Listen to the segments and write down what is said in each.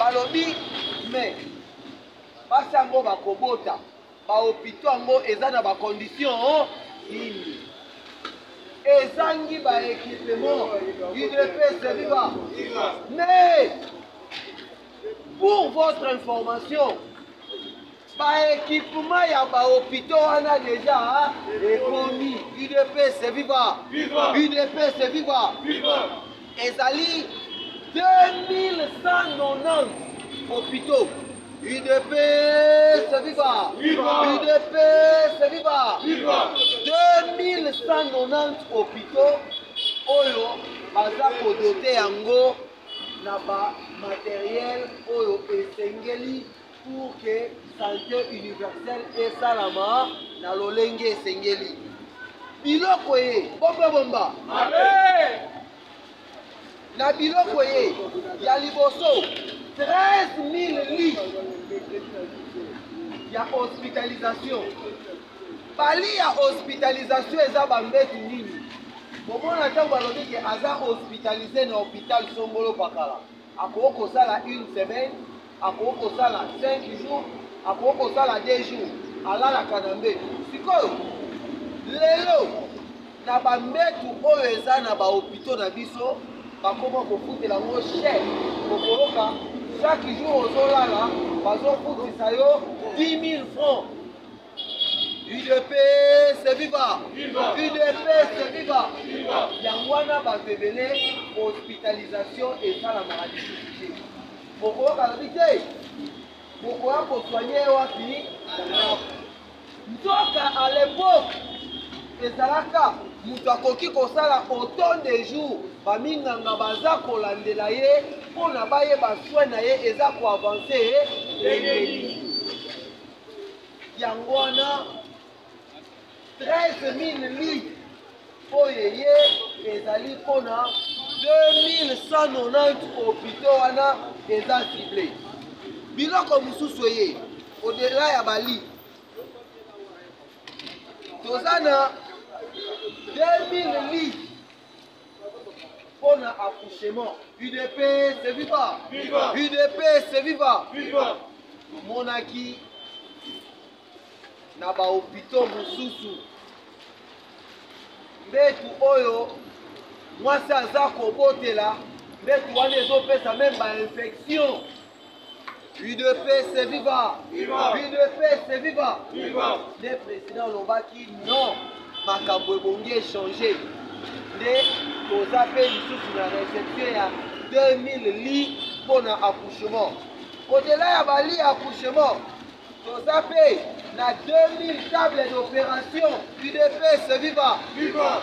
balobi me basi yango bakobota bahopito yango eza na bacondition oh, nini ezangi baekipement udps viva mais pour votre information Ba equipement ya ba hôpitaux wana deja ekomi UDPS viva UDPS viva ezali 2190 hôpitaux UDPS viva UDPS viva 2190 hôpitaux oyo baza kodote yango na ba matériel oyo esengeli pour que sante universelle esalama na lolenge esengeli biloko ye bomba bomba na biloko ye ya liboso 13000 lits ya hospitalisation bali ya hospitalisation eza bambetu nini bomona ntango balobi ke aza hospitalise na hôpital songolo pakala akoki kosala une semaine akoki kosala 5 jours akoki kosala 2 jours alalaka na mbetu sikoyo lelo na bambetu oyo eza na bahopito na biso bakoma kofutela yango chef kokoloka chaque jour ozolala bazofutisa yo 10 000 francs udps viva udps viva yango wana bato ebele hospitalisation esalamaka lisusu te okoyoka lobi te bokoya kosoigne wapi nzoka à l'époque ezalaka moto akoki kosala autant de jour baminganga baza kolandela ye mpo na bayeba soin na ye eza koavanse ndenge nini yango wana 13000 litres oyo eye ezali mpona 2190 hopitaux wana eza cible biloko mosusu eye odela ya bali toza na 2000 litres Pona accouchement. UDPS viva. Viva. UDPS viva. Viva. Monaki na bahopito mosusu mbetu oyo mwasi aza kobotela mbetu wana ezopesa meme bainfection Udps viva! Viva! Udps viva! Viva! Nde président olobaki non makambo ebongi echange nde toza mpe lisusu na réception ya 2000 lits mpo na accouchement kotela ya bali ya accouchement toza mpe na 2000 table d'opération udps viva! Viva!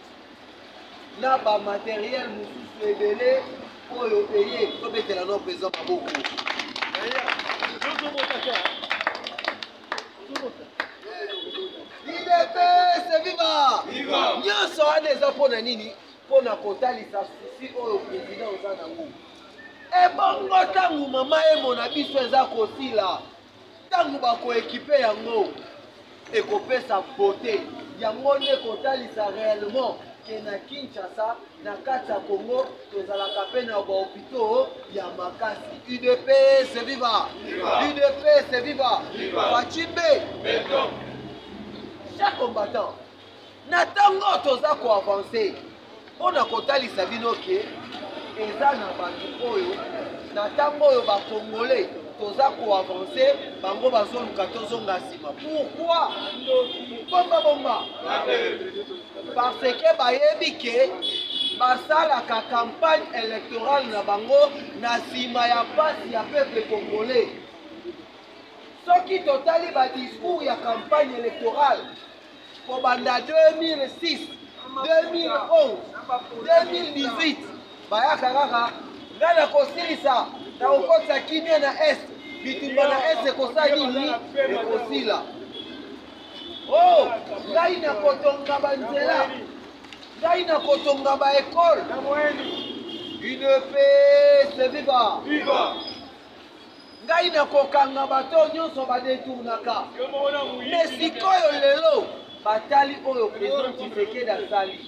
na bamateriel mosusu ebele oyo eye tobetela no président maboko idps viva nyonso wana eza mpo na nini mpo na kotalisa susi oyo président oza nango ebongo ntango mama emona biso eza kosila ntango bakoekipe yango ekopesa bote yango nde kotalisa réellement ke na kinshasa na kati ya congo tozalaka mpe na bahopito ya makasi udps viva udps viva facibe chaque combattant na ntango oyo toza koavanse mpo na kotalisa bino ke eza na bato oyo na ntango oyo bakongole toza koavanse bango bazoluka tozonga nsima pourkui bombabomba parce ke bayebi ke basalaka campagne électorale na bango na nsima ya mpasi ya peuple congolais soki totali badiscours ya campagne électorale kobanda 2006 2011 2018 bayaka kaka nga na kosilisa na kokotisa kimia na est bitumba na est ekosala nini ekosila o oh, ngai na kotonga banzela ngai na kotonga baekole une paix se viva ngai nakokanga bato oyo nyonso badetournaka me sikoyo lelo batali oyo president tshisekedi asali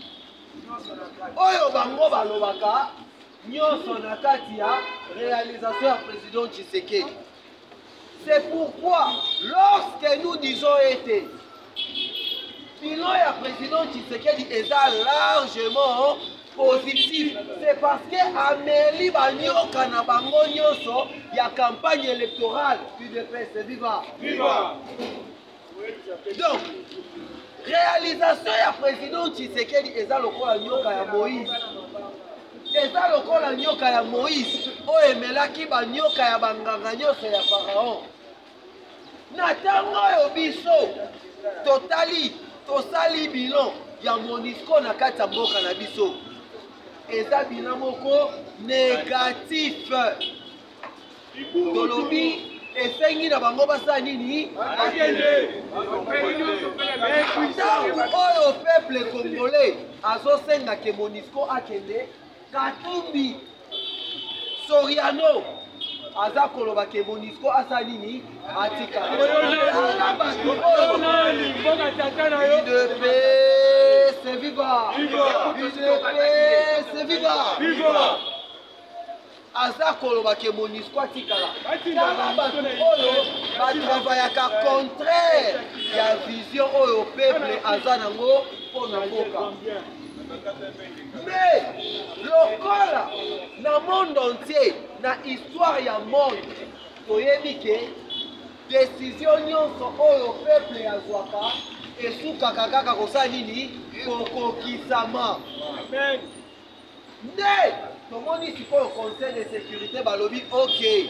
oyo bango balobaka nyonso na kati ya réalisation ya président tshisekedi c'est pourquoi lorsque nous disons ete bilan ya président tshisekedi eza largement positif c'est parce que ameli banyoka na bango nyonso ya campagne électorale udps viva viva donc réalisation ya président tshisekedi eza lokola nyoka ya moïse eza lokola nyoka ya moïse oyo emelaki banyoka ya banganga nyonso ya pharaon na ntango oyo biso totali tosali bilan ya monisco na kati ya mboka na biso eza bilan moko négatif tolobi esengi na bango basala nini ntango oyo peuple congolais azosenga ke monisco akende Katumbi Soriano aza koloba ke monisco asa nini atika aza koloba ke monisco atikala tala bato oyo batravayaka contraire ya vision oyo peuple aza nango mpo na mboka Mais lokola na monde entier na histoire ya monde toyebi ke desizio nyonso oyo peple yazwaka esukaka kaka kosala nini kokokisama nde tomoni sikoyo conseil de sécurité balobi ok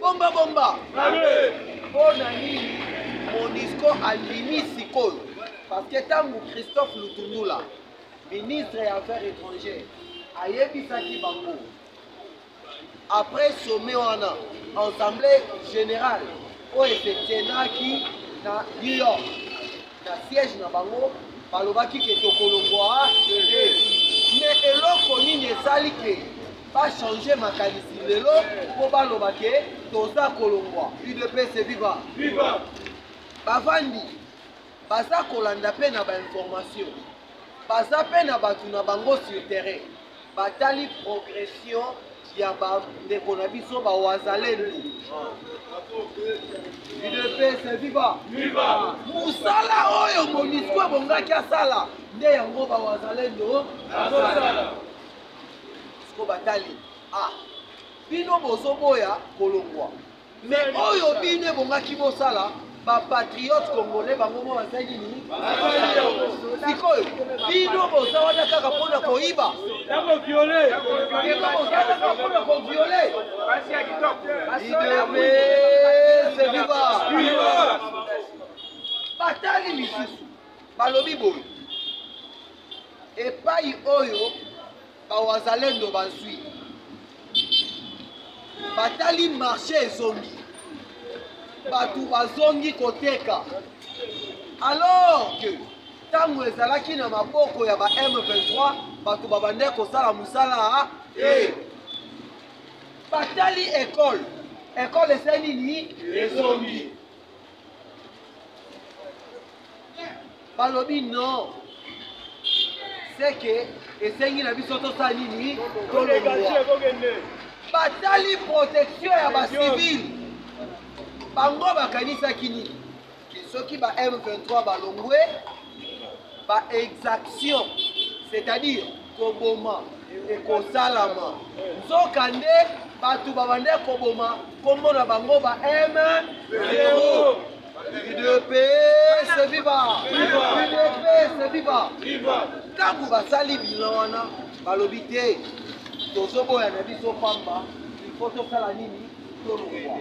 bomba bomba mpona nini monisco andimi sikoyo parce que ntango christophe lutundula ministre ya affaires étrangères ayebisaki bango après sommet wana assemblée générale oyo esetenaki na new york na siège na bango balobaki ke tokolongwa te me eloko nini esali ke bachange makanisi lelo mpo baloba ke toza kolongwa udps viva bavandi baza kolanda mpe na bainformation baza mpe na bato na bango sur terrain batali progression ya bandeko na biso bawazalendo udps viva mosala oyo monisco ebongaki asala nde yango bawazalendo azosala siko batali a ah, bino bozoboya kolongwa mais oyo bino ebongaki bosala bapatriote congolais bango mo baza nini sikoyo bino boza wana kaka mpo na koyiba mpona koviole idemese viva batali lisusu balobi boye epai oyo Ba wazalendo bazui. Batali marché ezongi. Bato bazongi koteka. Alors que ntango ezalaki na maboko ya ba M23 bato babandaki kosala mosala te. Batali ekole. Ekole esali nini? Ezongi. balobi non seke esengi na biso tosala nini tolongwa batali protection ya bacivile bango bakanisaki nini soki ba m23 balongwe ba exaction c'est-à-dire koboma ekosalama nzoka nde bato babanda koboma nkombo na bango ba m udps viva udps viva ntango basali bilan wana balobi te tozoboya na biso pamba ifo tosala nini tolongwa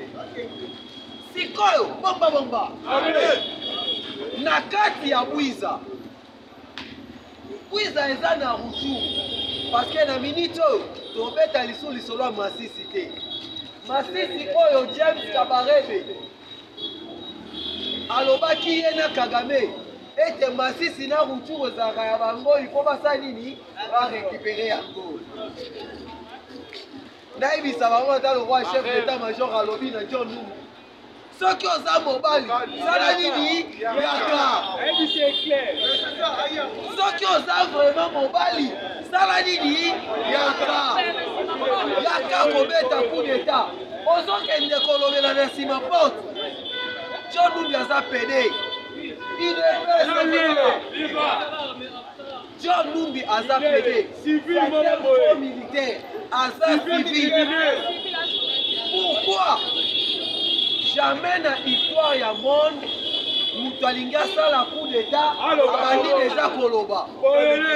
sikoyo bomba bomba na kati ya bwiza bwiza eza na retour parce que na minute oyo tobeta lisu lisolo ya masisi te masisi oyo james kabarebe alobaki ye na kagame ete masisi na rutshuru ezalaka ya bangoli mpo basala nini barekipere yango nayebisa bango ata lokwa chef d'état major alobi na john nunu soki oza mobali sala nini yaka soki oza vraiment mobali sala nini yaka yaka kobeta coup d'état ozokende kolobela na nsima porte john nunu aza pede idepesa John Numbi aza pede. Civil faux militaire. Aza civil. Pourquoi jamais na histoire ya monde moto alingi asala coup d'état abandi deja koloba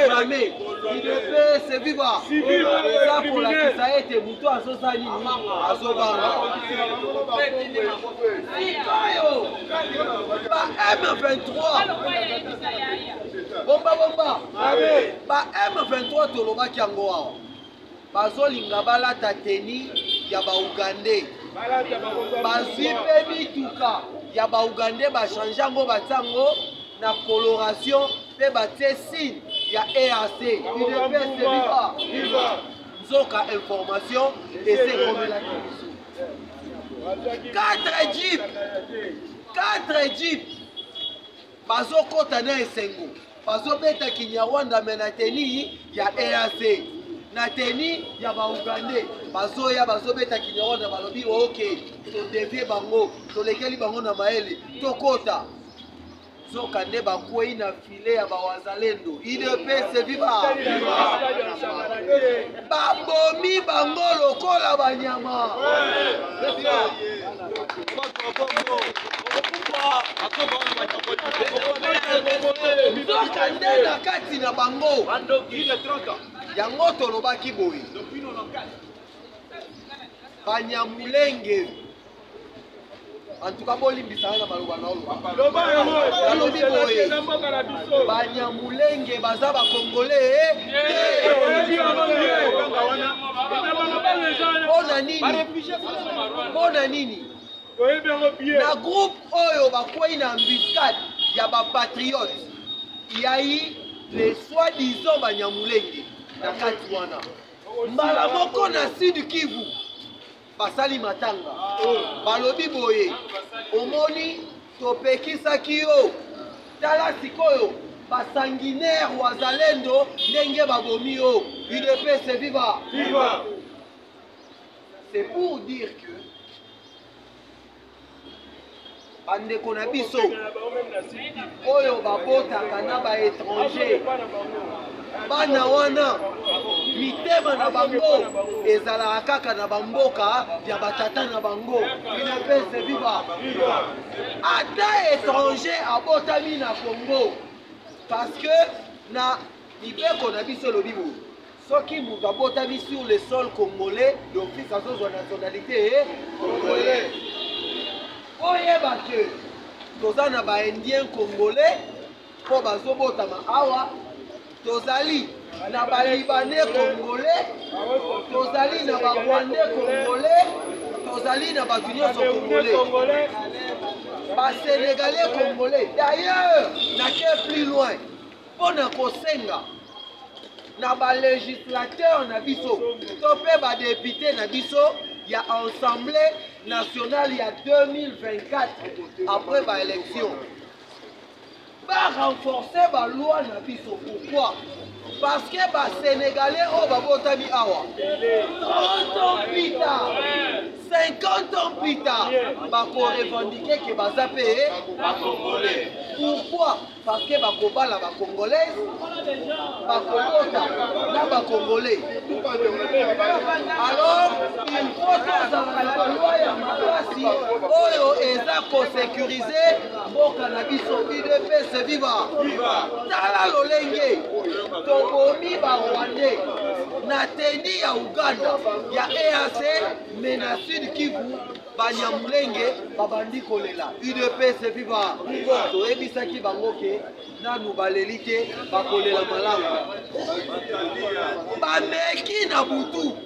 jamais idps viva eza kolakisa ete moto azoza nini azobanga sikoyo ba m23 bomba bomba ba m23 tolobaki yango awa bazolinga balata teni ya baugandais bazwi mpe mituka ya baugandais bachange yango batia yango na coloration mpe batie signe ya eac udps viva nzoka information esekomelaki biso 4 jeep 4 jeep bazokota na esengo bazobeta kinyarwanda me na teni ya eac na teni ya baugandais bazoya bazobeta kinyarwanda balobi ok todevie bango tolekeli bango na mayele tokota zoka nde bakwei na file ya bawazalendo idps viva babomi bango lokola banyama nzoka nde na kati na bango yango tolobaki boye banyamulenge antuka bolimbisana na maloba na olobalobi boye banyamulenge baza bakongole eh? mpo na nini mpo na nini na groupe oyo bakwei na embuscade ya bapatriote yai le soi disant banyamulenge na kati wana mbala moko na sud kivu basali matanga balobi boye omoni topekisaki yo tala sikoyo basanguinaire wazalendo ndenge babomi yo udps viva, viva. C'est pour dire que bandeko na biso oyo babotaka na baétranger bana wana mitema na bango ezalaka kaka na bamboka ya batata na bango inapese viva ata étranger abotami na congo parce que na mibeko na biso elobi boye soki moto abotami sur le sol congolais d'office azozwa nationalité ye congolais oyeba ke toza na baindien congolais mpo bazobotama awa tozali na balibane congolais tozali na barwande congolais tozali na bato nyonso congolais basenegale congolais d'ailleurs nake plus loin mpo na kosenga na balegislateur na biso to mpe badepute na biso ya ensemble nationale ya 2024 après baélection barenforce baloi na biso pourquoi parce que basénégalais oyo babotami awa 30 ans plus tard 50 ans plus tard bakorevendike ke baza mpe bakongole pourquoi parce que bakobala bacongolais bakokota na bacongolais alors il faut tozala na balwa ya makasi oyo eza kosecurise mboka na biso udps viva tala lolenge tobomi barwandais na teni ya uganda ya eac me na sud kivu banyamulenge babandi kolela udps viva toyebisaki bango ke nanu baleli te bakolela malamu bameki na butu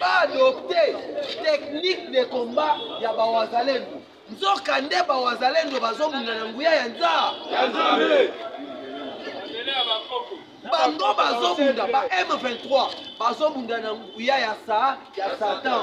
baadopte technique de combat ya bawazalendo nzoka nde bawazalendo bazobunda na nguya ya nzaa bango bazobunda ba m23 bazobunda na nguya ya saa ya satan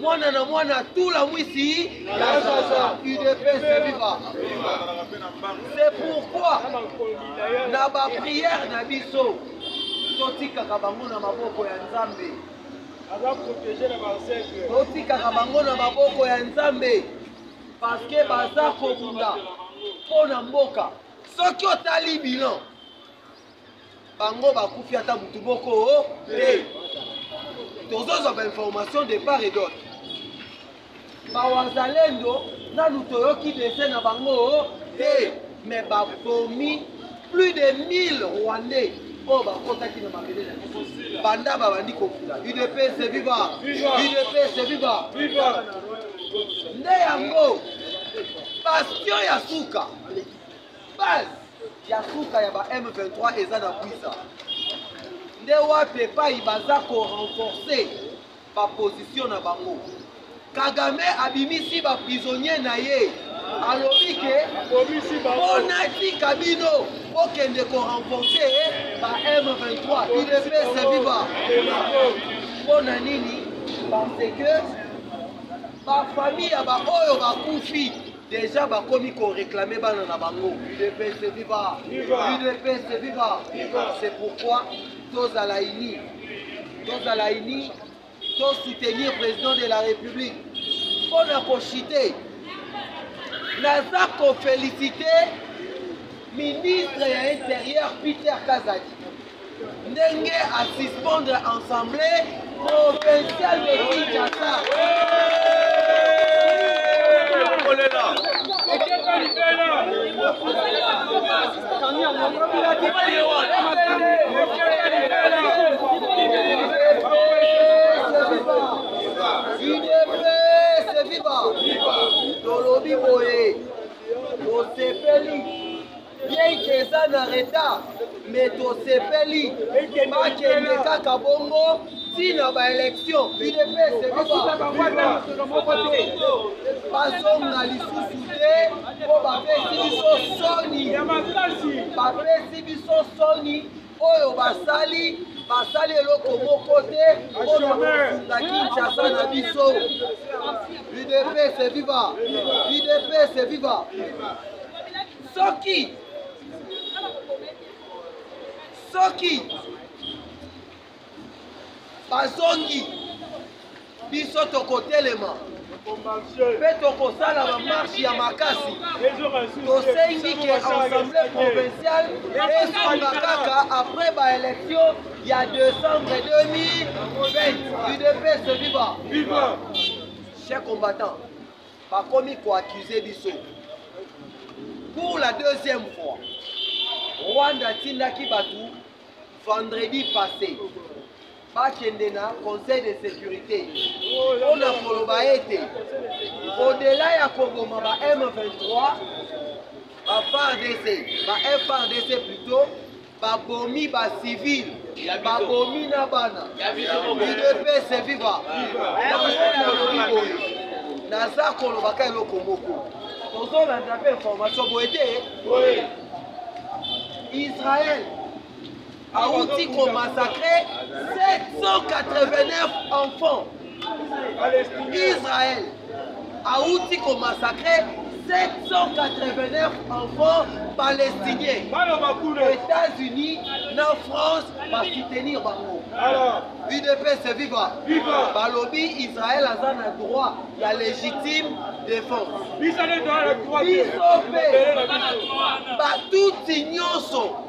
mwana na mwana tula mwisi ya sasa udps viva c'est pourquoi na baprière na biso totikaka bango na maboko ya nzambe totikaka bango na maboko ya nzambe parceke baza kobunda mpo na mboka soki otali bilan bango bakufi ata motu moko oh, te tozozwa bainformation de part et d'autre bawazalendo nanu toyoki dese na bango oh, te mais babomi plus de 1000 rwandais oyo oh, bakotaki na mabele na biso banda babandi kofula udps viva udps viva nde yango bastion ya suka Base ya suka ya ba M23 eza na Bwisa. Nde wapi epai baza ko renforcer ba position na bango. Kagame abimisi ba prisonniers na ye. Alobi ke bonatika bino bokende ko renforcer eh, ba M23. Il est pesa viva. Mpo na nini? Parce que ba famille ya ba oyo bakufi Deja bakomi ko réclamer bana na bango. UDPS viva. UDPS viva. C'est pourquoi tozala unis. Tozala unis. To soutenir président de la République. Mpo na kochite. Naza ko féliciter ministre ya intérieur Peter Kazadi. ndenge a suspendre ensemble provincial de kinshasa tolobi boye tosepeli Bien que eza na retard, mais tosepeli bakende kaka bongo ti na baélection udps bazonga lisusu te mpo bapesi biso soni bapesi biso soni oyo basali basali eloko moko te mpo na kosunga kinshasa na biso udps viva udps viva soki soki bazongi biso tokotelema mpe tokosala bamarshe ya makasi tosengi ke assemblée provinciale esunga kaka après baélection ya décembre 2020 udps viva chers combattants bakomi ko accuse biso pour la deuxième fois rwanda atindaki bato vendredi passé bakende na conseil de sécurité mpo na koloba ete odela ya koboma ba m23 ba fardc ba frdc plutôt babomi ba civil babomi na bana udps viva naza kolobaka eloko moko tozolanda mpe information boye te israel awuti komassacre 789 enfants Israël auti ko massacrer 789 enfants palestiniens. États-Unis, na France, va soutenir Bango. UDPS viva. viva. Balobi, Israël a un droit, il y a légitime défense. Biso pe, ba tout ignoso.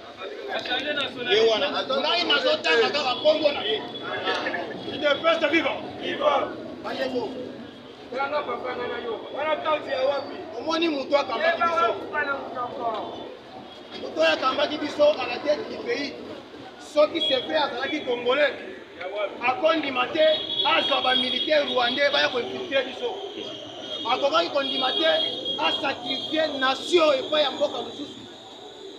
ngai nazotanga kaka nkombo na ye idepeste viva bandeko yanga papanga na yo wana tauti ya wapi omoni moto akambaki biso moto oyo akambaki biso à la tête du pays soki sepe azalaki congolais akondima te azwa bamilitaire rwandais baya koinfiltre biso akokaki kondima te asakrifie nation epai ya mboka mosusu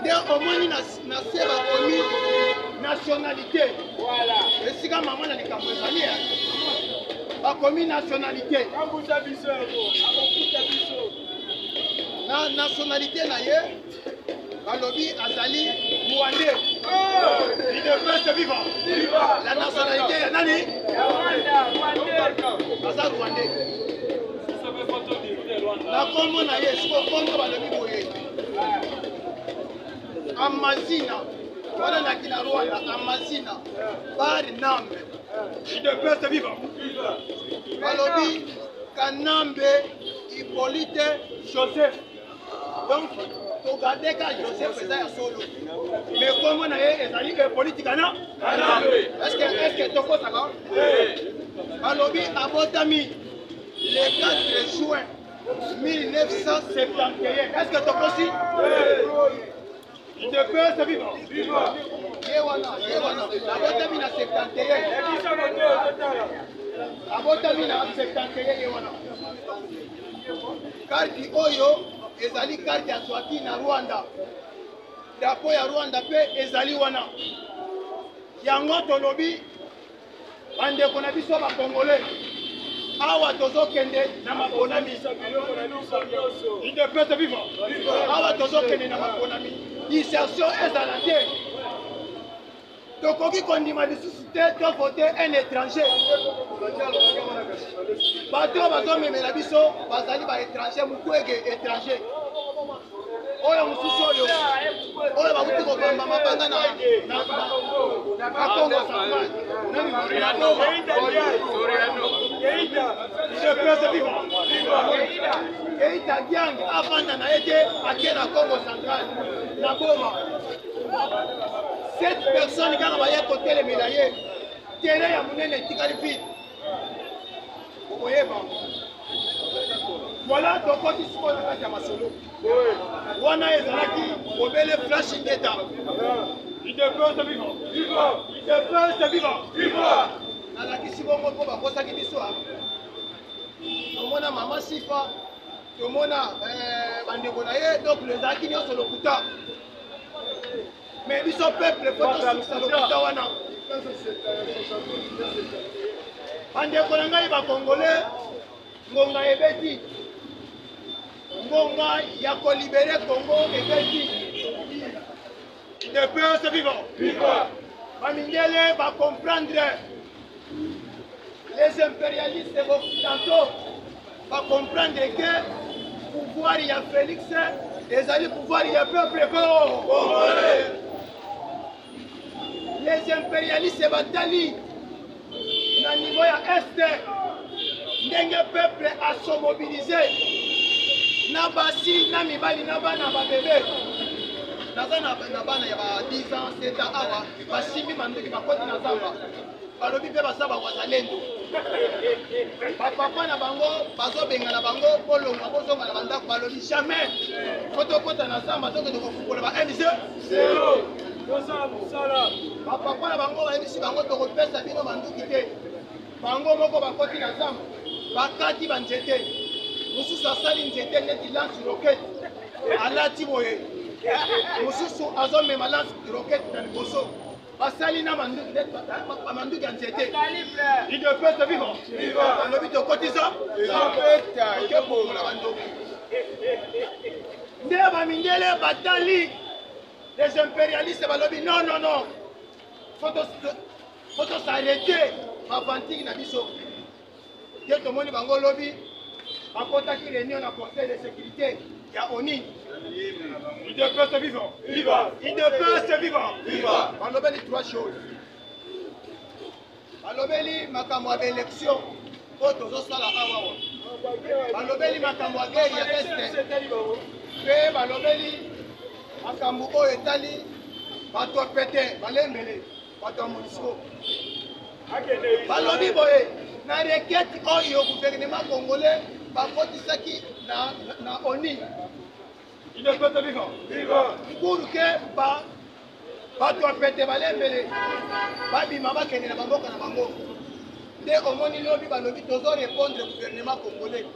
nde omoni na se bakomi nationalité esika mama na likambo ezali eh. bakomi nationalité na nationalité na ye balobi azali rwande idepeste oh! viva la nationalité ya nani aza rwande na kombo na ye siko kombo balobi boye Amazina, voilà la Guinée Rwanda, Amazina, par Nambe. Je te place à vivre. Balobi, Kanambe, Hippolyte, Joseph. Donc, tokade ka joseph eza ya solo mais nkombo na ye ezali hippolyte kana eske eske tokosaka balobi abotami le 4 juin 1971 est-ce que tokosi udps viva ye wana ye wana abotami na 71 abotami na 71 ye wana karti oyo ezali karti ya swati na rwanda drapo ya rwanda mpe ezali wana yango tolobi bandeko na biso bakongole awa tozokende na maponami idepese viva awa tozokende na maponami insertion ezala te tokoki kondima lisusu te tovote un étranger bato oyo bazomemela biso bazali baétranger mukwege étranger oyo mosusu oyo oyo bakuti kobamba mabanga na kongo keita diang avanda na ye te ake na kongo central na boma sept personnes kaka baye kotelemela ye tere ya monene etikali vide okoyeba voilà tokoti sikoyo na kati ya masolo wana ezalaki obele flash ingeta nalakisi bongo mpo bakosaki biso tomona mama sifa tomona eh, bandeko na ye donc ezalaki nyonso lokuta Mais biso peuple faut tosusa lokuta wana. Bandeko na ngai bakongole, ngonga ebeti, ngonga ya kolibere Kongo ebeti. Depuis ce vivant, bamindele bakomprendre Les imperialistes occidentaux va comprendre que pouvoir ya Félix ezali pouvoir ya peuple congolais. Les imperialistes batali na niveau ya est ndenge peuple asomobilize na basi na mibali na bana babebe naza na bana ya ba 10 ans 7 ans awa basimbi manduki bakoti na zamba balobi mpe baza bawazalendo bapapa na bango bazobengana bango bolongwa bozonga na bandako balobi jamais po tokota na zamba tokende kofukola ba mg bapapa na bango bayebisi bango tokopesa bino manduki te Bango moko bakoti na zamba, bakati banzete. Mosusu asali nzete neti lance roquette, alati boye. Mosusu azomema lance roquette na liboso. basali na manduki ya nzete idepese viva alobi tokotisa okebongola bandoki nde bamindele batali les imperialistes balobi non non non po to s'arrete bavantique na biso te tomoni bango lobi bakotaki réunion na conseil de sécurité ya oni idps vivant idps vivant balobeli trois choses balobeli makambo ya baélection oyo tozosala awawa balobeli makambo ya guerre ya este mpe balobeli makambo oyo etali bato ya pete balembele bato ya monisco balobi boye na rekete oyo guvernema congolais bakotisaki na oni nkuru ke bato ya pete balembele babima bakende na bamboka na bango nde omoni lobi balobi tozo repondre guvernema congolais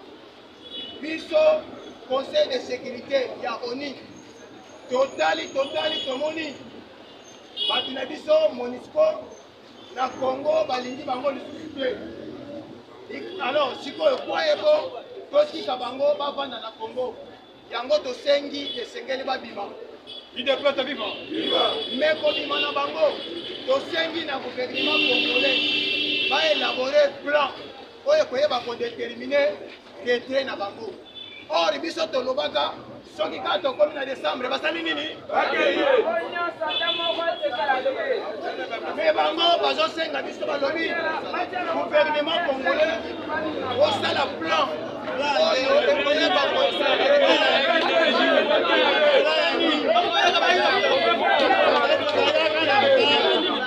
biso conseil de sécurité ya oni totali totali tomoni bato na biso monisco na congo balingi bango lisusu te alors sikoyo kwayebo totika bango bavanda na congo yango tosengi esengeli babima idepesa viva me kobima na bango tosengi na gouvernement congolais baelabore plan oyo ekoyeba kodetermine detre na bango or biso tolobaka soki kaka tokomi na décembre basali nini me bango bazosenga biso balobi gouvernement congolais osala plan oyo ekoyeba kosala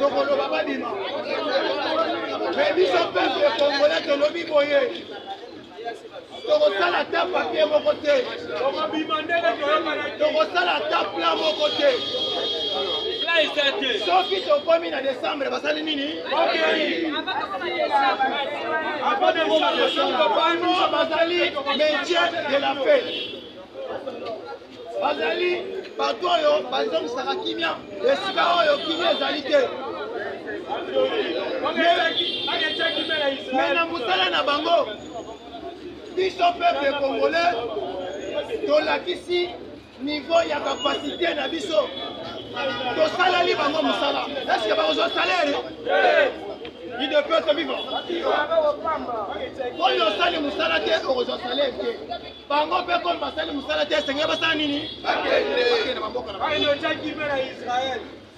tokoloba babima me biso peuple congolais tolobi boye tokosala ata papie moko te tokosala ata plan moko te soki tokomi na décembre basali nini Avant de voir le sang de Bano, bazali métier de la paix. Bazali bato oyo bazongisaka kimia esika oyo kimia ezali te me na mosala na bango biso pepe congolais tolakisi niveau ya capacité na biso tosaleli bango mosala eske bakozwa salaire il ne peut se vivre oyo osali mosala te okozwa salaire te bango mpe komi basali mosala te esengeli basala nini bakende na maboko na bango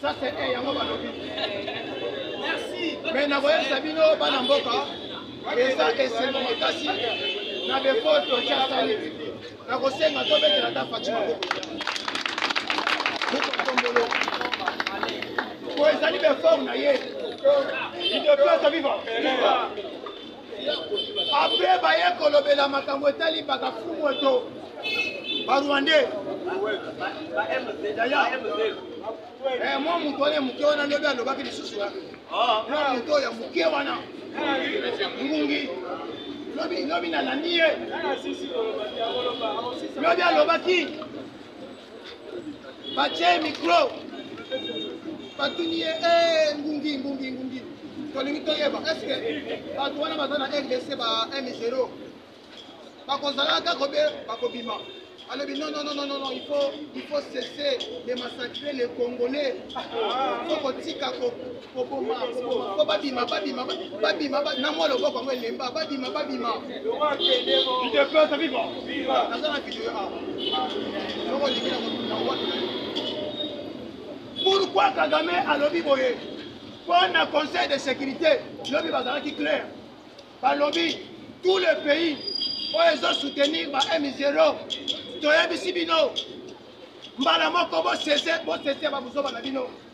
Ça c'est un yango balobi. Merci. Mais nakoyebisa bino bana mboka eza esengo makasi na befort toki asali nakosenga tobetela ata faci maboko bukotombolo po ezali befort na ye idepesa viva apres baye kolobela makambo etali bakafumu eto barwandais eh, mwa moto wana ya moke wana lobi alobaki lisusu wa ah. mwa moto ya moke wana ngungi lobi nalandi ye lobi alobaki batie mikro batuni ye eh, ngungi ngungi ngungi tolingi toyeba estce bato wana baza na rdc ba m0 bakozala kaka be bakobima alobi non non non non il faut il faut cesser de massacrer les congolais faut kotika ko koboma koboma po babima babima babima na mwa loboko yango elemba babima babima naza na video awa soko olingi na watu na yo pourkui kagame alobi boye mpo na conseil de sécurité lobi bazalaki clair balobi tout le pays oyo ezosoutenir ba m0 toyebisi bino mbala moko bosese bosese babuzoba na bino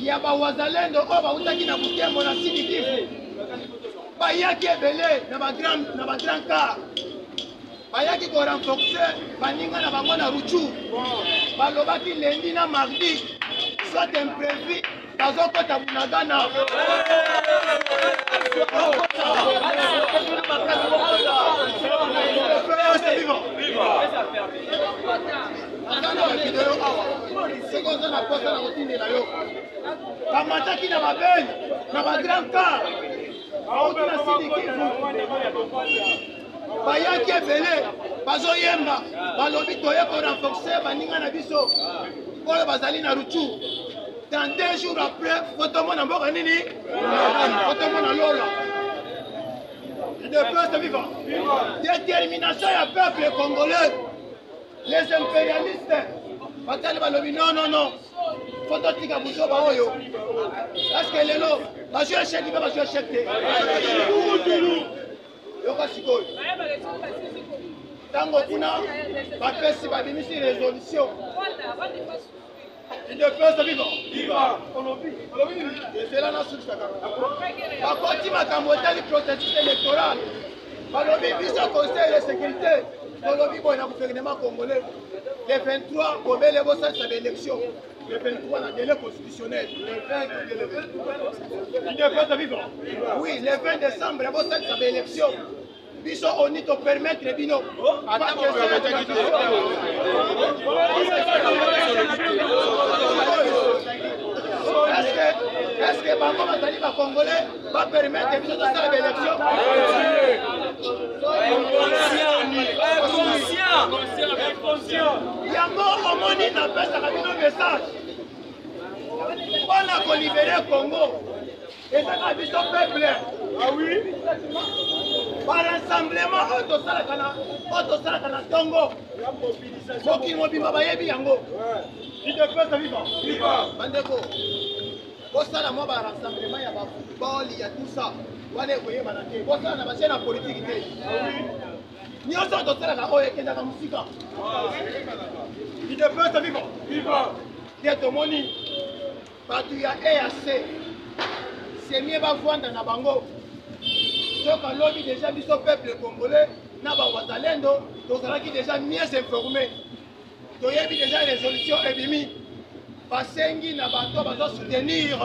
ya ba wazalendo oyo bautaki na butembo na sidi kivu bayaki ebele na ba grand car bayaki korenforce baninga na bango na ruchu balobaki lendi na mardi soit imprévu bazokota bunagana Naza na video awa. Seko oza na posa na kotindela yo. Bamataki na babeni na ba grand car. Baoki na Sidi Kivu. Bayaki ebele bazoyemba balobi toye ko renforcer baninga na biso oyo bazali na Ruchu. Dans deux jours après, fotomona mboka nini? Fotomona Lola. Déplace vivant. Détermination ya peuple congolais. les imperialistes batali balobi non non non fo totika buzoba oyo parceke lelo bazwi echec mpe bazwi echec te yoka sikoyo ntango kuna bapesi babimisi resolution Independence viva! Viva! Olobi, olobi nini? Ezela na suki saka. Bakoti makambo etali processus électoral. Balobi biso conseil de sécurité. Balobi boye na gouvernement congolais. Le 23 bobele bosalisa ba élection. Le 23 na délai constitutionnel. Le 20 Independence viva! Oui, le 20 décembre bosalisa ba élection. biso oni to permettre bino est-ce que bango bazali bacongolais bapermettre biso tosala baélection yango omoni napesaka bino message mpona kolibere congo eza na biso peuple awi ah barassemblement oyo tosalaka na oyo tosalaka na ntongo mokili mobimba bayebi yango idepesa viva bandeko bosala mwa barassemblement ya bafootball ya tusa wana ekoyebana te bosala na basene ya politiki te ah nyonso oyo tosalaka oyo ekendaka mosika idepesa viva nde tomoni bato ya eac semie bavwanda na bango soka lobi deja biso peuple congolais na bawazalendo tozalaki deja mieux informe toyebi deja résolution ebimi basengi na bato bazo soutenir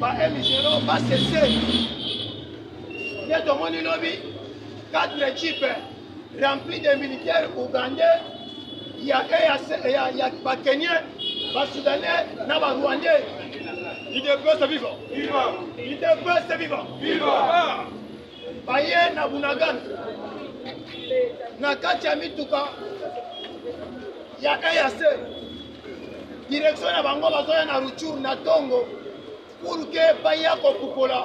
ba m0 basese nde tomoni lobi 4 chipe rempli de militaires ougandais ya EAC ya ya ba Kenyens ba Soudanais na ba Rwandais idepesa viva viva idepesa viva viva ah. baye na Bunagana na kati ya mituka ya EAC direction na bango bazoya na Rutshuru na Tongo pour que baya kopupola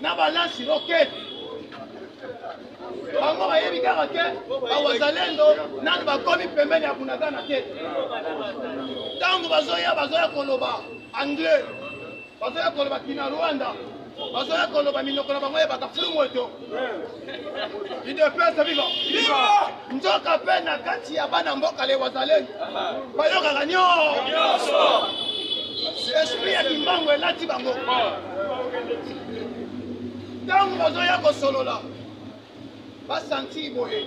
na balance roket bango bayebi kaka te bawazalendo nani bakomi pembeni ya bunagana te ntango bazoya bazoya koloba anglais bazoya koloba kina rwanda bazoya koloba minoko na bango yebaka fulu moto idepesa viva viva nzoka mpe na kati ya bana mboka le wazalendo bayokaka nyonso esprit ya kimbango elati bango ntango bazoya kosolola basanti boye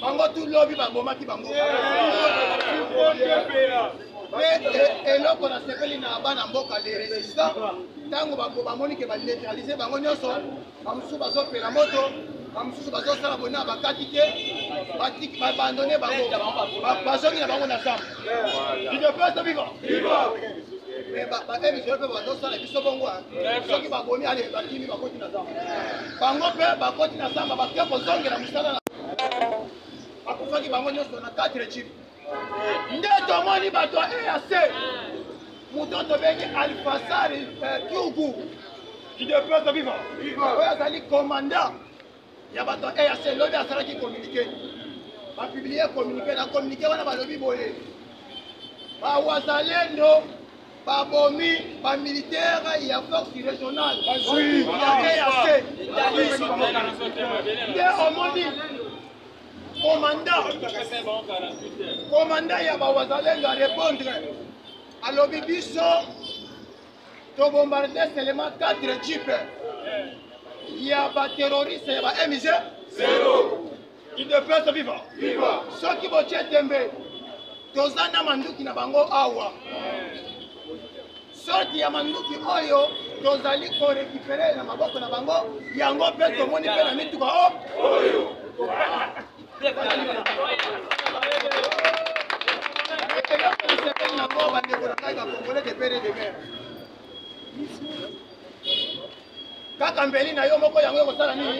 bango tu lobi babomaki bango mpe e, eloko nasepeli na bana mboka le resistant ntango bango bamoni ke baneutralize bango nyonso bamosusu bazopela moto bamosusu bazosala boni na bakati te batik babandone bango bazongi na bango na zamba udps biko baemisio mpe bazosala biso bongo soki baboni ale bakimi bakoti na zamba bango mpe bakoti na zamba bake kozongela mosala na bakufaki bango nyonso na 4 chip nde tomoni bato ya eac moto tobengi alfasari kiugu kidepesa viva oyo azali komanda ya bato ya EAC lobi asalaki communiqué bapublie communiqué na communiqué wana balobi boye bawazalendo babomi bamilitaire ya force régionale ya EAC nde omoni komanda komanda ya bawazalendo arepondre alobi biso To bombarder seulement 4 jeep. Il y a ba terroristes, il y a ba MIG. Zéro. Il de place viva. Viva. Ceux qui vont chez Tembe. Toza na manduki na bango awa. Sorti ya manduki oyo tozali ko récupérer na maboko na bango yango mpe tomoni mpe na mituka oyo. kaka mbeli na yo moko yango ekosala nini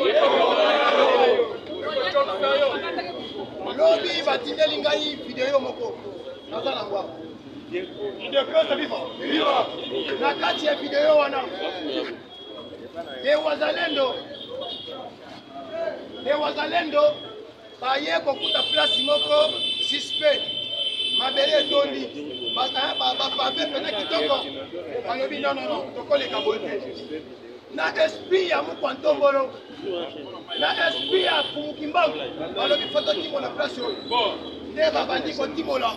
lobi batindeli ngai video moko naza na ngwa na kati ya video wana ewazalendo Les Wazalendo baye kokuta place moko suspect mabele etondi bapave mpena kitoko balobi nonono tokoleka boye te na esprit ya mokwa ntombolo na esprit ya kumukimbangu balobi fo totimola place oyo nde babandi kotimola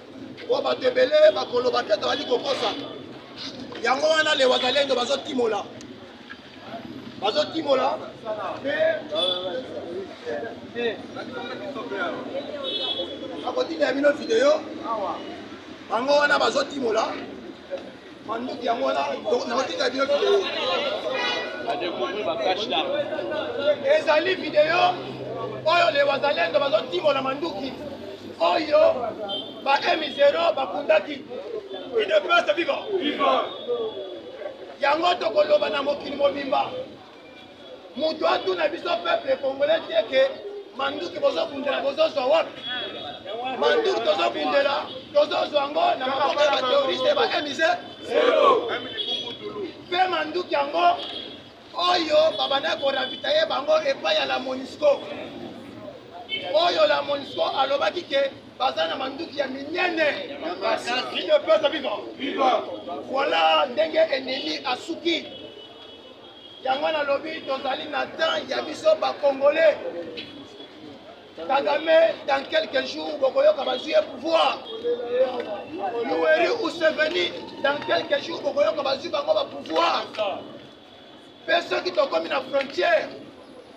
po bato ebele bakoloba te tozali kokosa yango wana le wazalendo bazotimola bazotimola mpe bakotinda ya bino video bango wana bazotimola manduki yango wana nakotika bino video adekobri bakash la ezali video oyo le wazalendo bazotimola manduki oyo ba emisero bakundaki idepese viva yango tokoloba na mokili mobimba moto atuna biso peuple congolais te ke manduki bozobundela bozozwa wapi manduki tozobundela tozozwa yango na maboko ya bateroriste ba emise mpe manduki yango oyo babandaki koravitaye bango epai ya la monisco oyo la monisco alobaki ke baza na manduki ya minene voilà ndenge enemi asuki yango nalobi tozali na temps ya biso bacongolais kagame dans quelques jours bokoyoka bazwi ye pouvoir yuweri useveni dans quelques jours bokoyoka bazwi bango bapouvoir mpe soki tokomi na frontière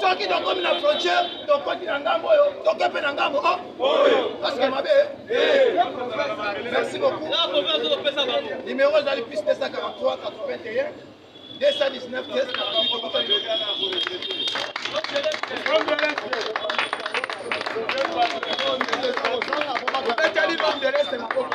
soki tokomi na frontière tokoti na ngambo oyo toke mpe na ngambo oyo paske mabe merci beaucoup numéro ezali plus 243 81 219 15 obeteli bambe lese maboko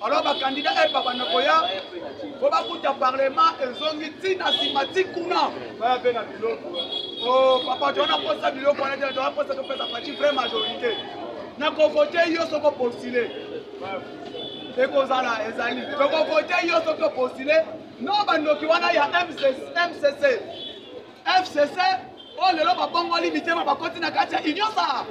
alors bakandida ep babanda koya po bakuta parlement ezongi ti na nsima ti kuna baya mpe na biloko o oh, papa towana mposa biloko wana te towana mposa topesa pati vrai majorité na kovote yo soki opostule ekozala ezali tokovote yo soki opostule no bandoki wana ya mcc fcc oyo lelo babongoli mitema bakoti na kati ya union sa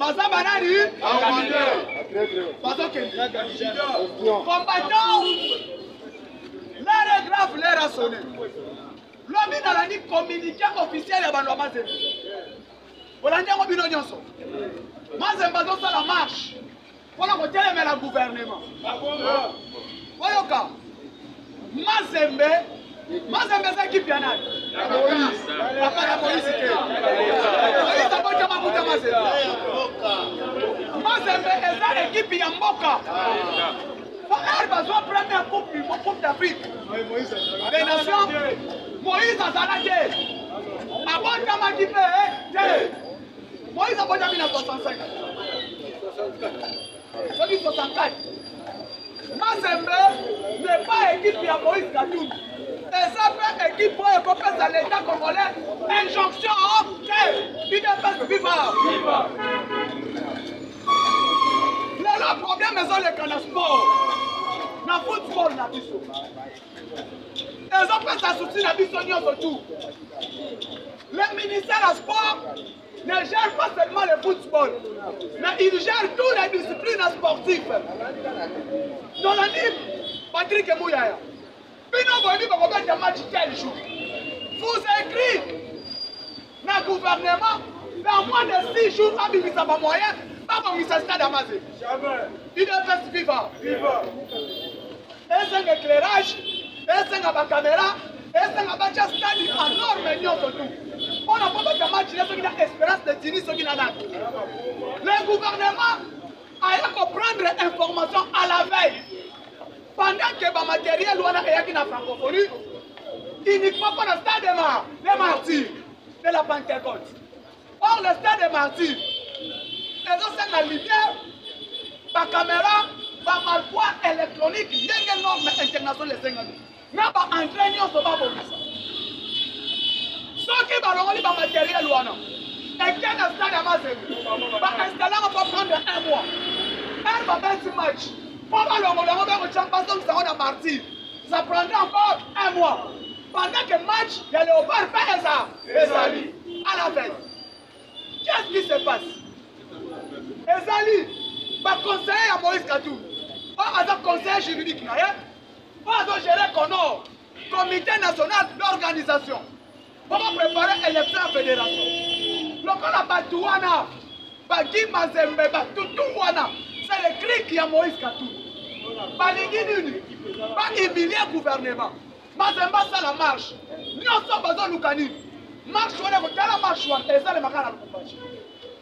baza banani bazokende combattant l'heure est grave l'heure a sonne lobi nalandi communiqué officiel ya bando ya mazembe olandi yango bino nyonso mazembe azosala marche mpo na kotelemela guvernema oyoka mazembe mazembe eza ekipe ya nani papa ya moise te moise abotia makuta mazembe mazembe eza ekipe ya mboka baer bazwa première coupe coupe d'afrique des nations moise azalaki abotamaki mpe te Moïse abotami na 65. Soki 64. Mazembe n'est pas équipe ya Moïse Katumbi. eza mpe ekipe oyo ekopesa leta congolais injonction te udps viva lelo problème ezoleka na sport na football na biso ezopesa souci na biso nyonso tu le ministère ya sport ne gère pas seulement le football mais il gère tous les disciplines sportives tolandi patrik muyaya bino boyebi bakobeta match tel jour vous écrit na gouvernement dans moins de 6 jours abimisa ba moyen babongisa stade ya maze udps viva esenga éclairage esenga bacaméra esenga batya stade en norme nyonso tout mpo na kobeta match ne soki na espérance de tini soki na nani le gouvernement aya koprendre information à la veille Pendant que ba matériel wana eyaki na francophonie, uniquement pour le stade de Mar, les martyrs de la Pentecôte. Or le stade de martyrs, les autres c'est la lumière, ba caméra, ba malpoids électronique, yenge norme internationale les engagés. Na ba entraîne nyonso ba bonisa. Soki balongoli ba matériel wana, ekende na stade ya Mazembe, ba installer ba prendre un mois. Heure babeti match, mpo balongola yango bakotya bazongisa yango na martyre ça prendra encore un mois pendant que match ya léopard mpe eza ezali à la fin qu'est-ce qui se passe ezali baconseiller ya moïse katou oyo aza conseiller juridique na ye oyo azogere kono comité national d'organisation boko prepare election ya federation lokola bato wana bagi mazembe batutu wana c'est le clique ya moïse katou balingi nini bahumilie gouvernement mazembe asala marche nyonso bazoluka nini marche wana ekotala marche wana esalemaka na lubumbashi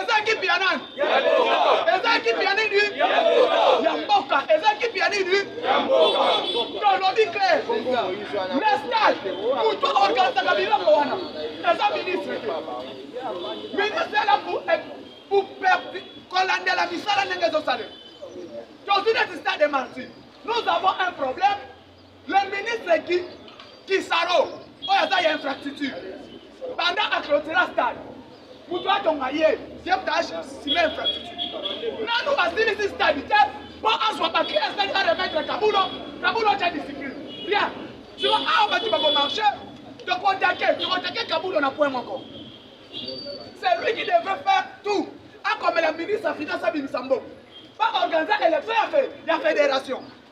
eza ekipe ya nani eza ekipe ya nini ya mboka eza ekipe ya nini tolobi clair na stade moto aorganisaka biloko wana eza ministre te ministre ela kolandela misala ndenge ezosalema tozwi neti stade martin nous avons un problème Le ministre qui Kisaro oyo aza ya infrastructure banda aclotira stade moto atonga ye deptage sima infrastructure nanu asilisi stade te mpo azwa bakli ya stade aremettre kabulo kabulo atya discipline bien siko awa bato bakomarche tokotake tokotake kabulo na point moko c'est lui qui devrait faire tout akomela ministre ya finance abimisa mbongo baorganiza élection ya fédération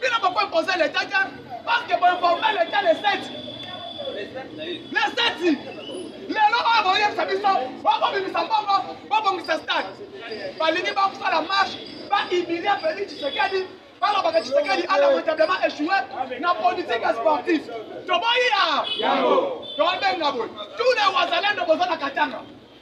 bino boko impose leta te parce que boinforme leta le 7 le 7 lelo oyo boyebisa biso bokobimisa mbongo bobongisa stade balingi bakosala marche bahumilie felix tshisekedi balobaka tshisekedi a lamentablement échoué na politique ya sportif toboyi ya tobenga boye tous les wazalendo boza na katanga